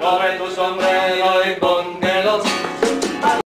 Coge tu sombrero y